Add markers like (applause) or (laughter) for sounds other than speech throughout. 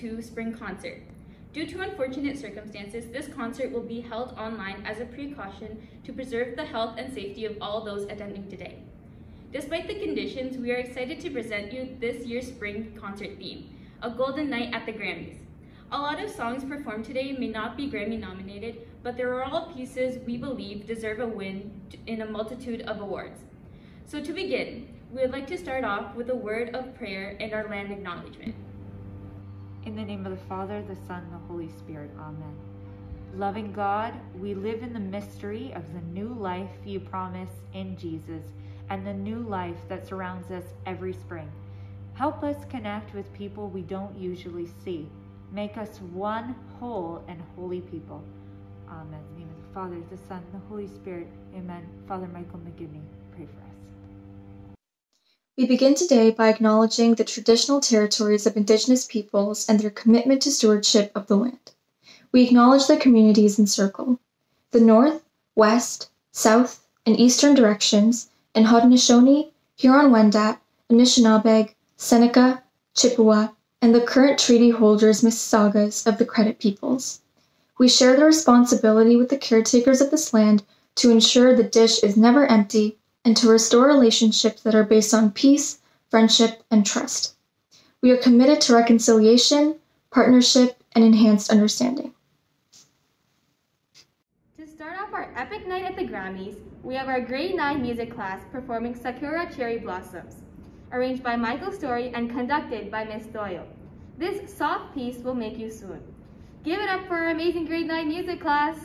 2022 Spring Concert. Due to unfortunate circumstances, this concert will be held online as a precaution to preserve the health and safety of all those attending today. Despite the conditions, we are excited to present you this year's spring concert theme, A Golden Night at the Grammys. A lot of songs performed today may not be Grammy nominated, but they are all pieces we believe deserve a win in a multitude of awards. So to begin, we would like to start off with a word of prayer and our land acknowledgement. In the name of the Father, the Son, and the Holy Spirit. Amen. Loving God, we live in the mystery of the new life you promise in Jesus and the new life that surrounds us every spring. Help us connect with people we don't usually see. Make us one whole and holy people. Amen. In the name of the Father, the Son, and the Holy Spirit. Amen. Father Michael McGivney. We begin today by acknowledging the traditional territories of Indigenous peoples and their commitment to stewardship of the land. We acknowledge the communities in Circle, the north, west, south, and eastern directions in Haudenosaunee, Huron-Wendat, Anishinaabeg, Seneca, Chippewa, and the current treaty holders Mississaugas of the Credit Peoples. We share the responsibility with the caretakers of this land to ensure the dish is never empty and to restore relationships that are based on peace, friendship, and trust. We are committed to reconciliation, partnership, and enhanced understanding. To start off our epic night at the Grammys, we have our grade 9 music class performing Sakura Cherry Blossoms, arranged by Michael Story and conducted by Miss Doyle. This soft piece will make you swoon. Give it up for our amazing grade 9 music class!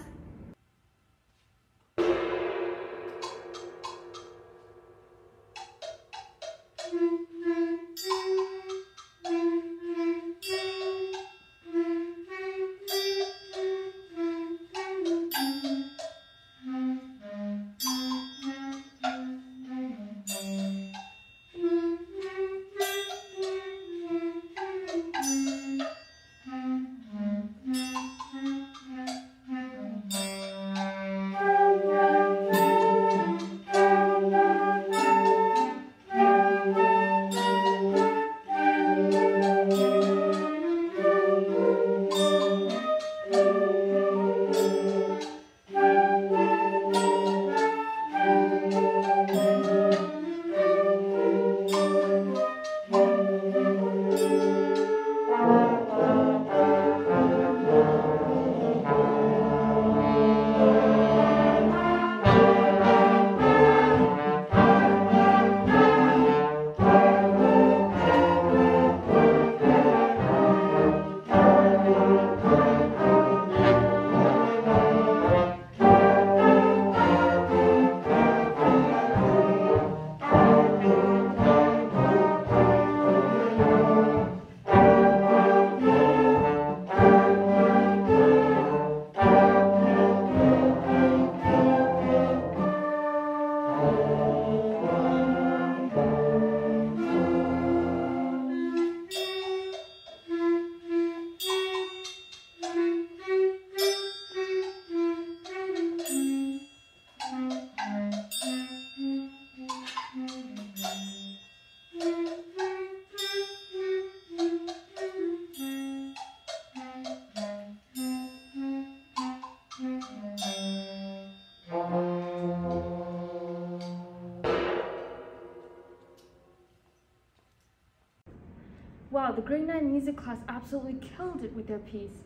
The grade 9 music class absolutely killed it with their piece.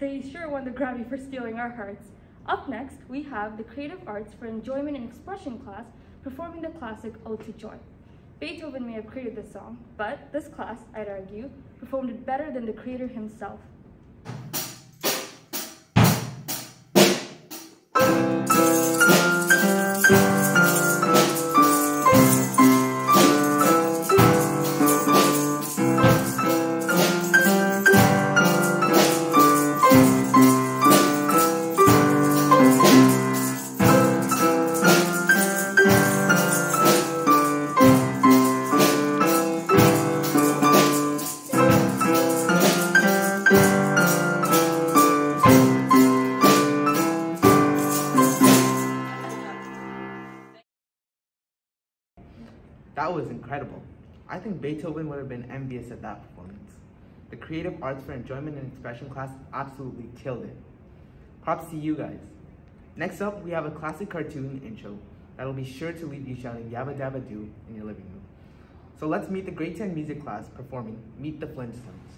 They sure won the Grammy for stealing our hearts. Up next, we have the Creative Arts for Enjoyment and Expression class performing the classic Ode to Joy. Beethoven may have created this song, but this class, I'd argue, performed it better than the creator himself. Think Beethoven would have been envious at that performance. The creative arts for enjoyment and expression class absolutely killed it. Props to you guys. Next up, we have a classic cartoon intro that'll be sure to leave you shouting Yabba Dabba Doo in your living room. So let's meet the grade 10 music class performing Meet the Flintstones.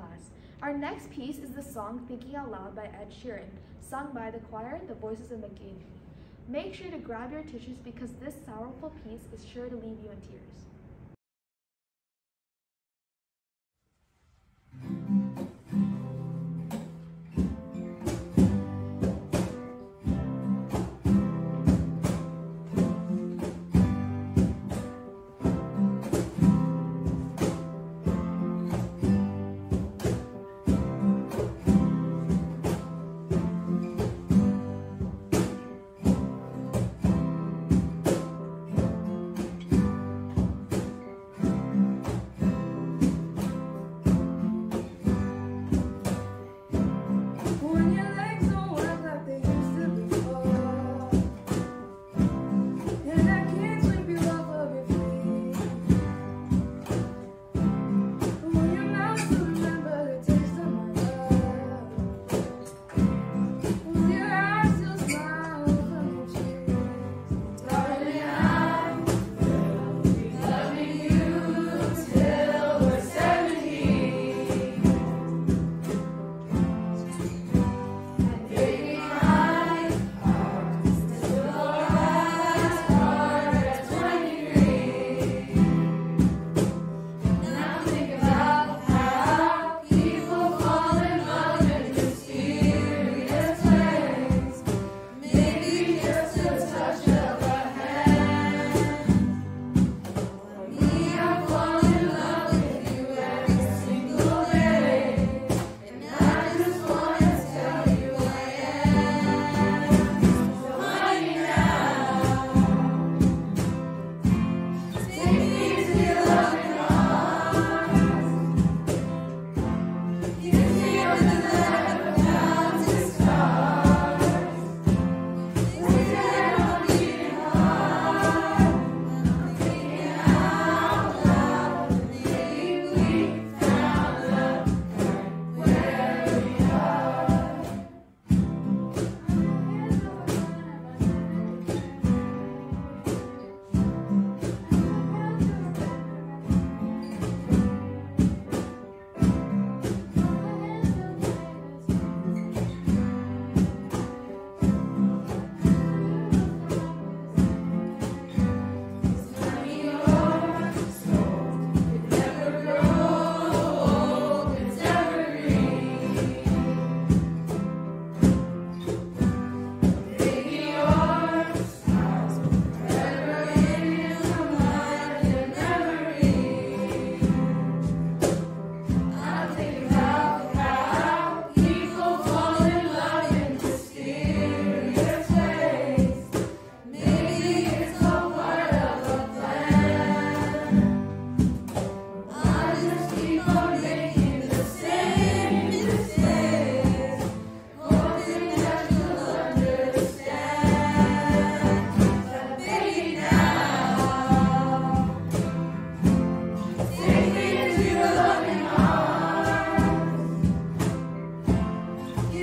class. Our next piece is the song Thinking Out Loud by Ed Sheeran, sung by the choir, the voices of McGivney. Make sure to grab your tissues because this sorrowful piece is sure to leave you in tears.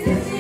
Yeah.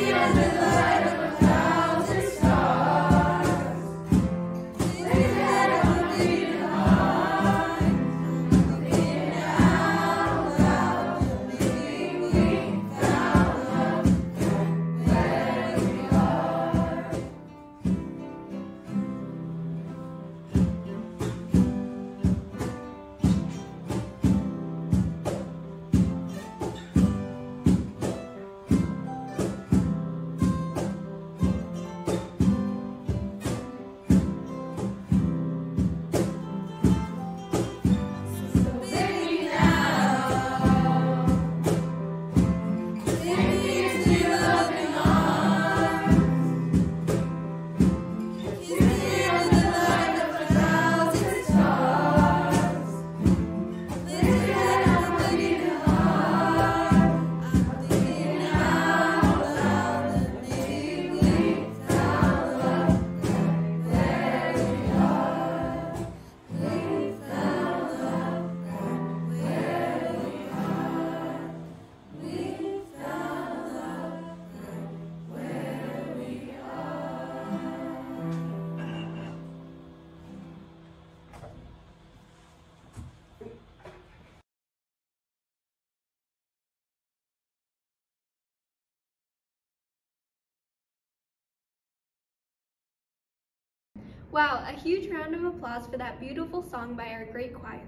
Wow, a huge round of applause for that beautiful song by our great choir.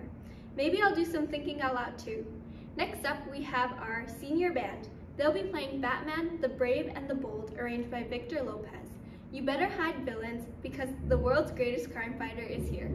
Maybe I'll do some thinking out loud too. Next up, we have our senior band. They'll be playing Batman, the Brave, and the Bold, arranged by Victor Lopez. You better hide villains because the world's greatest crime fighter is here.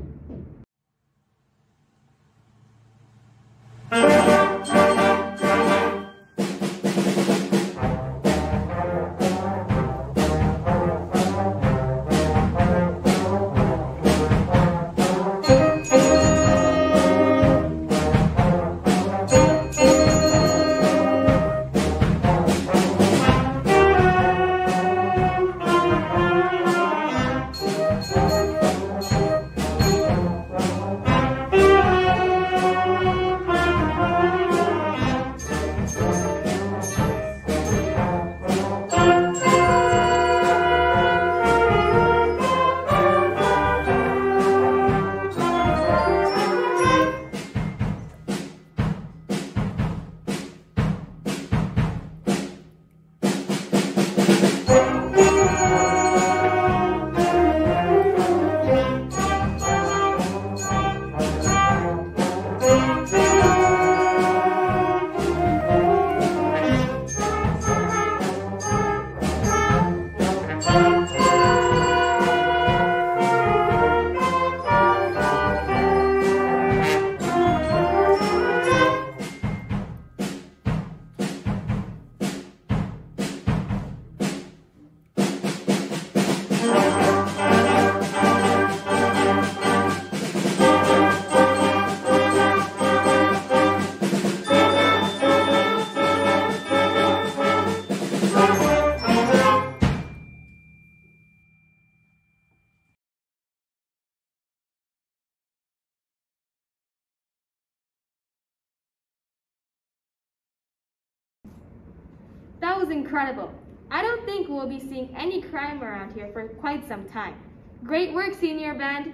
Incredible. I don't think we'll be seeing any crime around here for quite some time. Great work, senior band.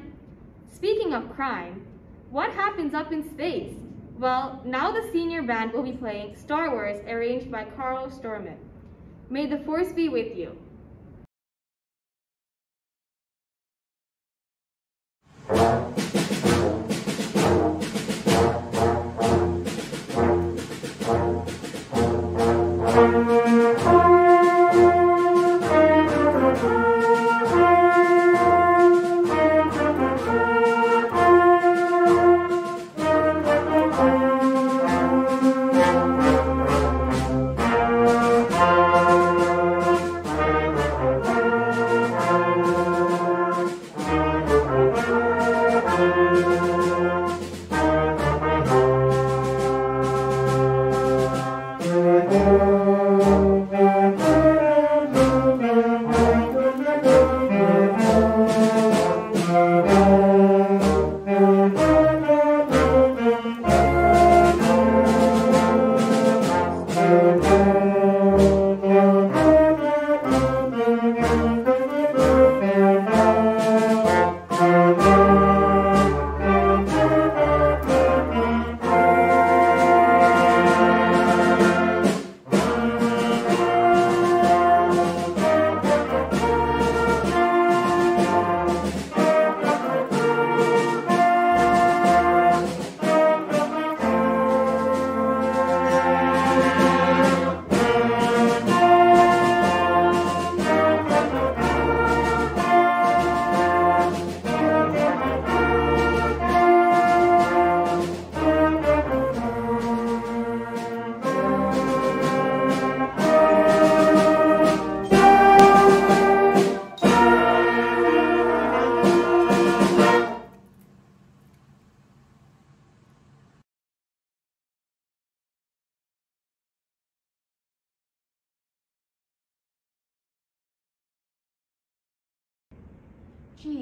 Speaking of crime, what happens up in space? Well, now the senior band will be playing Star Wars arranged by Carl Strommen. May the force be with you.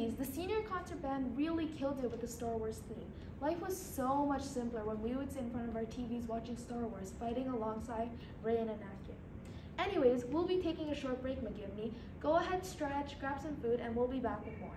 Geez, the senior concert band really killed it with the Star Wars theme. Life was so much simpler when we would sit in front of our TVs watching Star Wars, fighting alongside Rey and Anakin. Anyways, we'll be taking a short break, McGivney. Go ahead, stretch, grab some food, and we'll be back with more.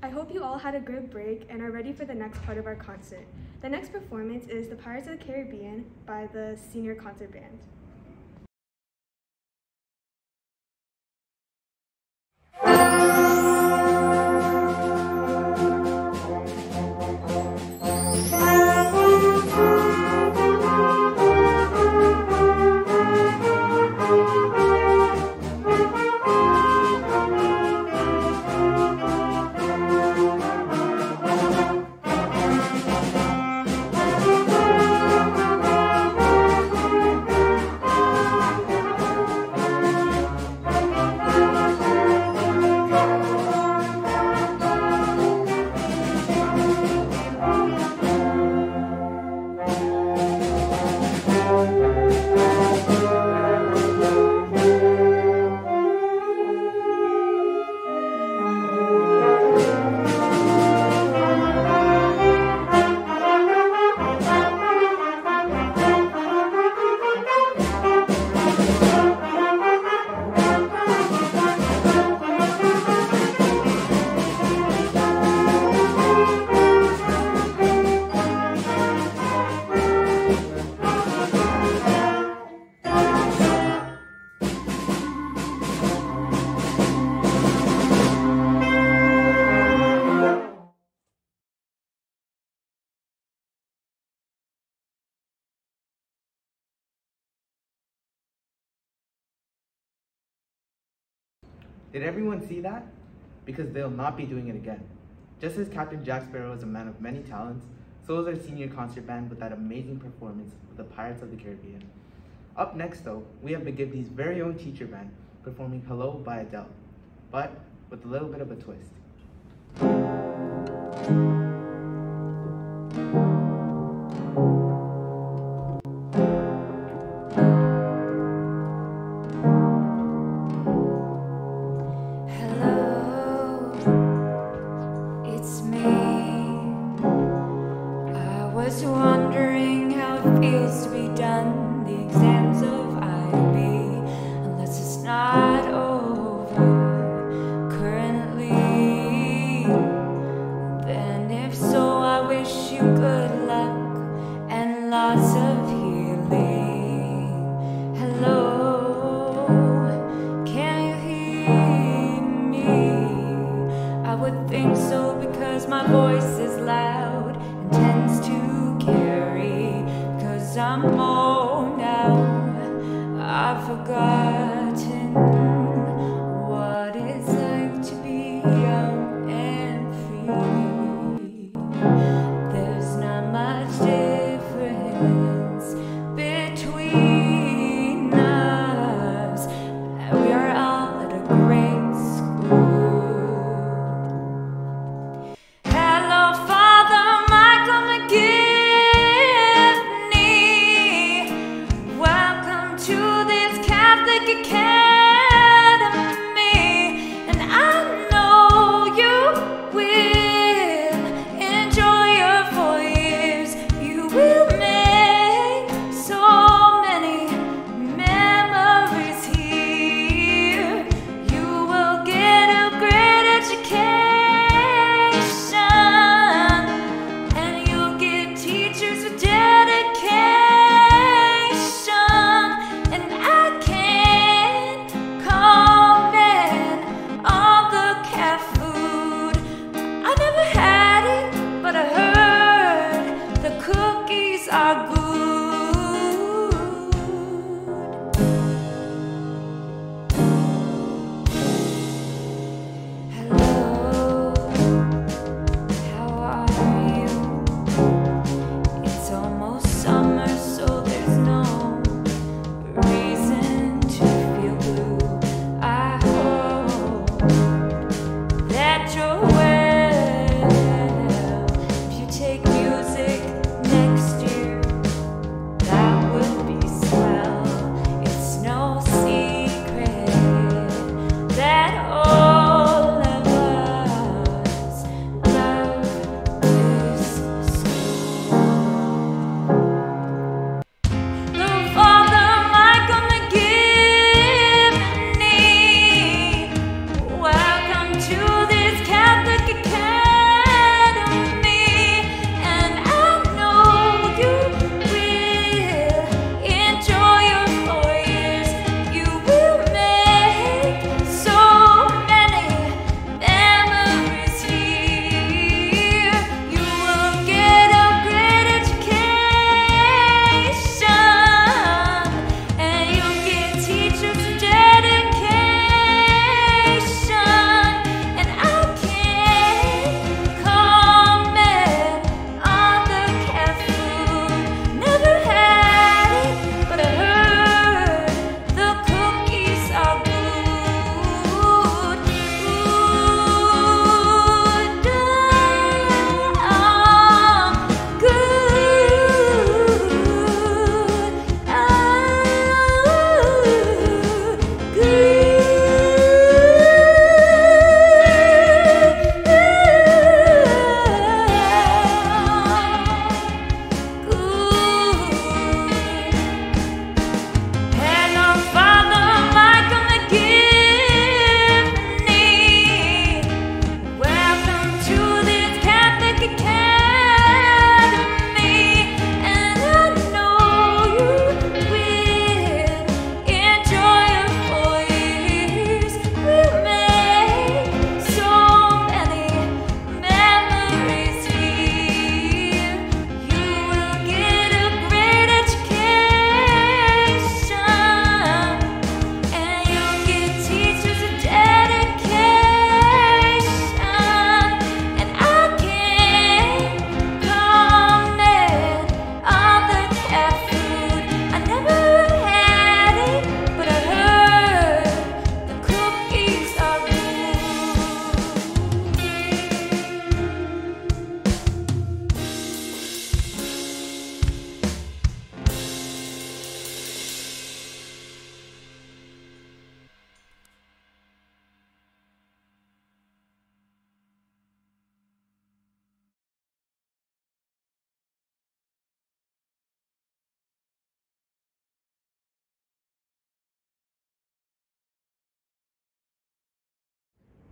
I hope you all had a good break and are ready for the next part of our concert. The next performance is The Pirates of the Caribbean by the Senior Concert Band. Did everyone see that? Because they'll not be doing it again. Just as Captain Jack Sparrow is a man of many talents, so is our senior concert band with that amazing performance with the Pirates of the Caribbean. Up next though, we have McGivney's very own teacher band performing Hello by Adele, but with a little bit of a twist. like a cat.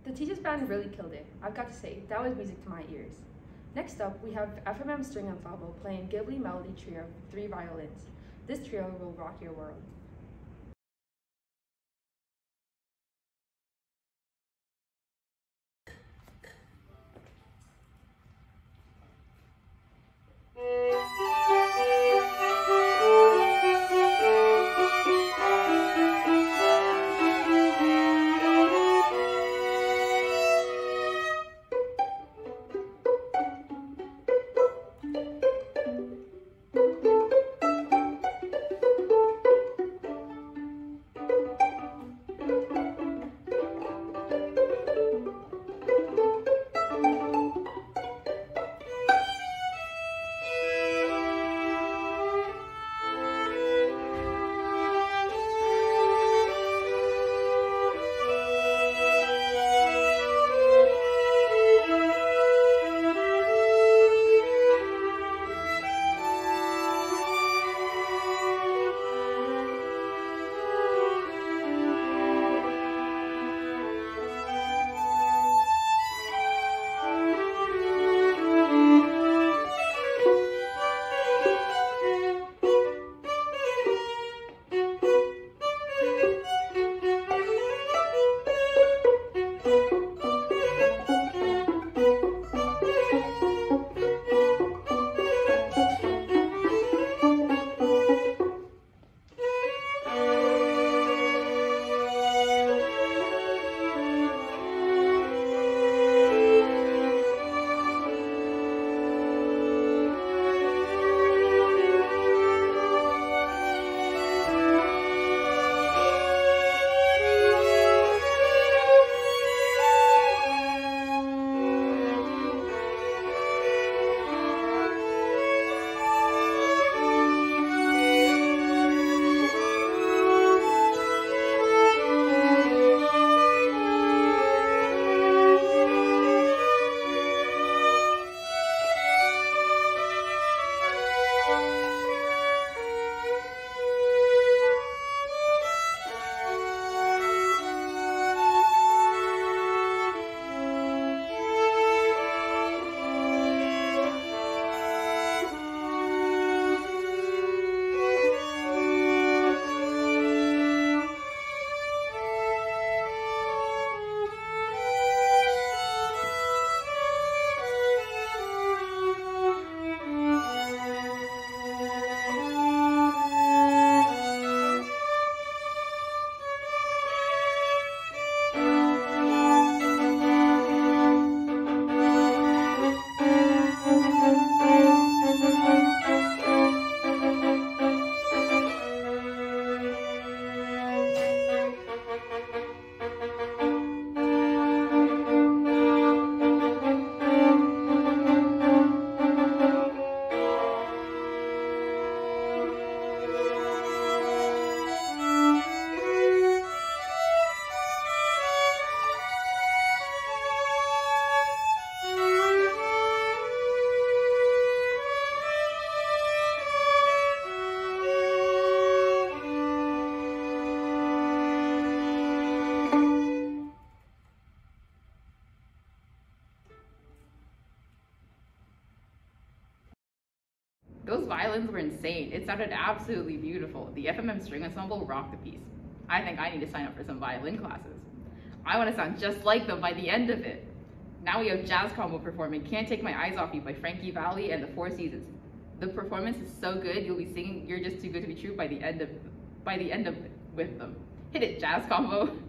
The Teachers Band really killed it. I've got to say, that was music to my ears. Next up, we have FMM String Ensemble playing Ghibli Melody Trio, three violins. This trio will rock your world. (laughs) insane. It sounded absolutely beautiful. The FMM string ensemble rocked the piece. I think I need to sign up for some violin classes. I want to sound just like them by the end of it. Now we have Jazz Combo performing Can't Take My Eyes Off You by Frankie Valli and the Four Seasons. The performance is so good, you'll be singing You're Just Too Good to Be True by the end of by the end of it with them. Hit it, Jazz Combo. (laughs)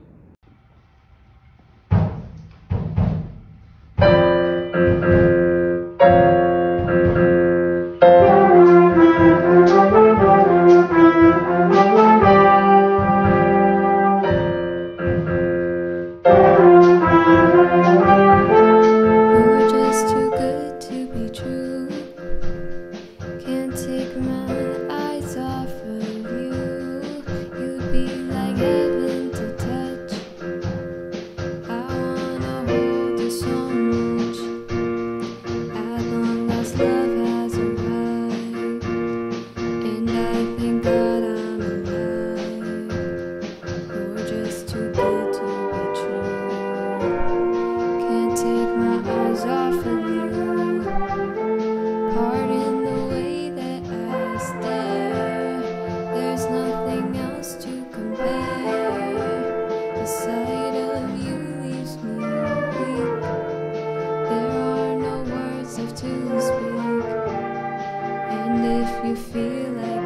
If you feel like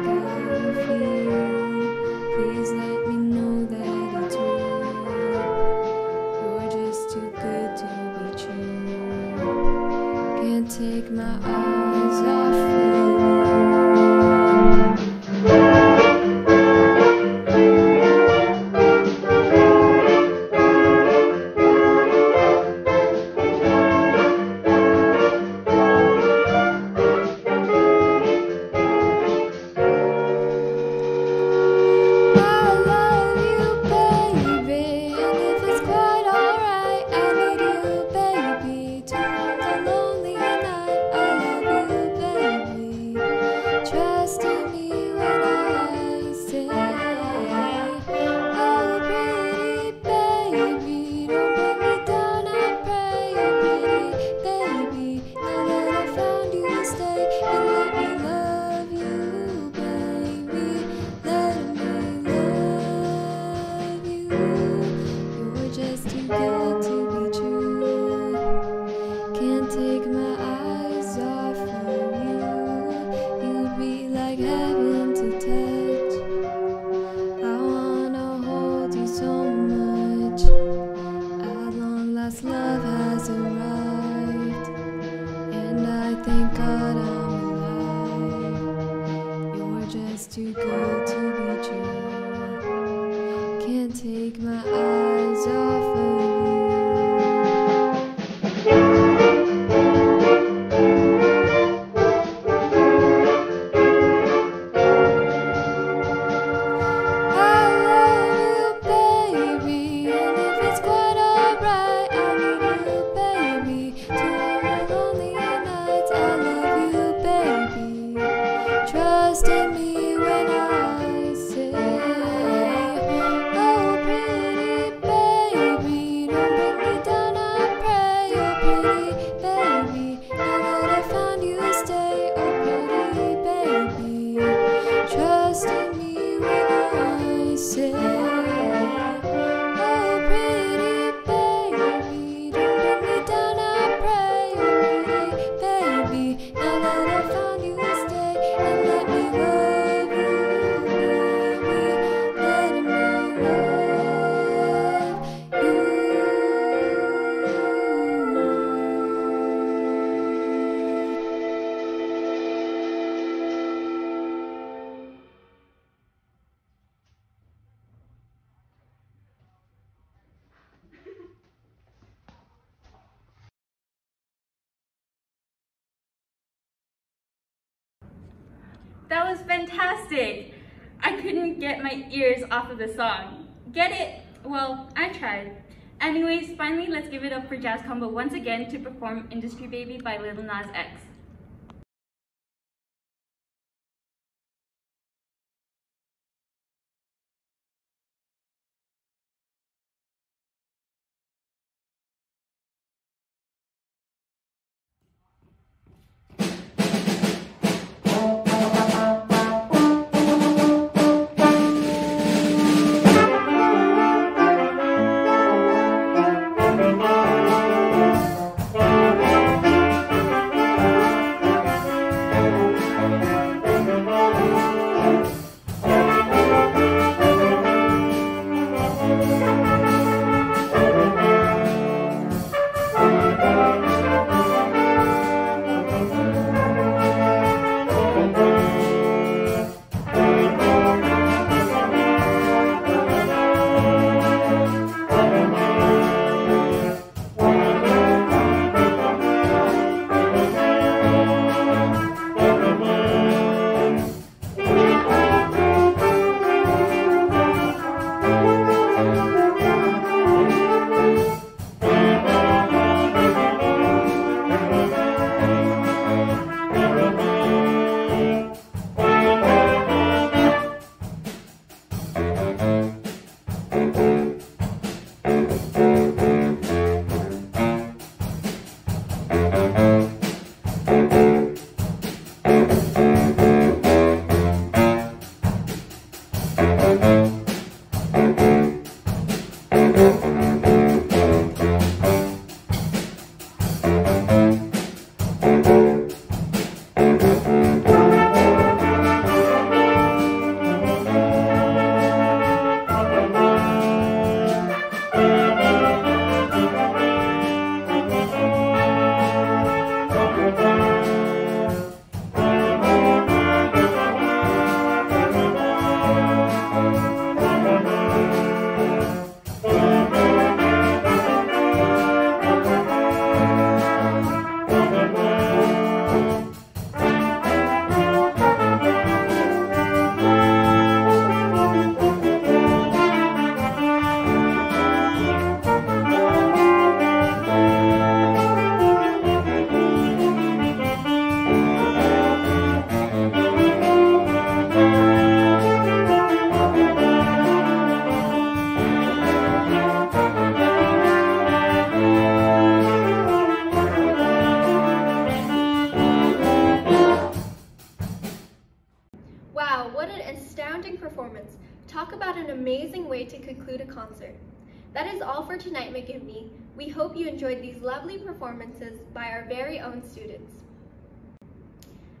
fantastic. I couldn't get my ears off of the song. Get it? Well, I tried. Anyways, finally, let's give it up for Jazz Combo once again to perform Industry Baby by Lil Nas X.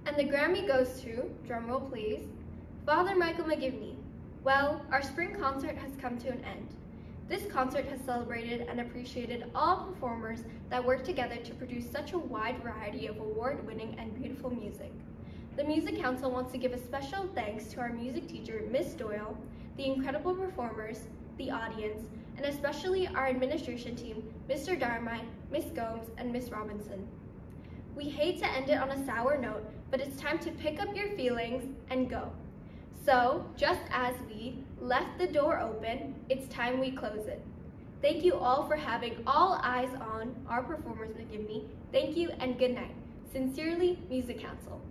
And the Grammy goes to, drumroll please, Father Michael McGivney. Well, our spring concert has come to an end. This concert has celebrated and appreciated all performers that work together to produce such a wide variety of award-winning and beautiful music. The Music Council wants to give a special thanks to our music teacher, Miss Doyle, the incredible performers, the audience, and especially our administration team, Mr. Darmine, Miss Gomes, and Miss Robinson. We hate to end it on a sour note, but it's time to pick up your feelings and go. So, just as we left the door open, it's time we close it. Thank you all for having all eyes on our performers, McGivney. Thank you and good night. Sincerely, Music Council.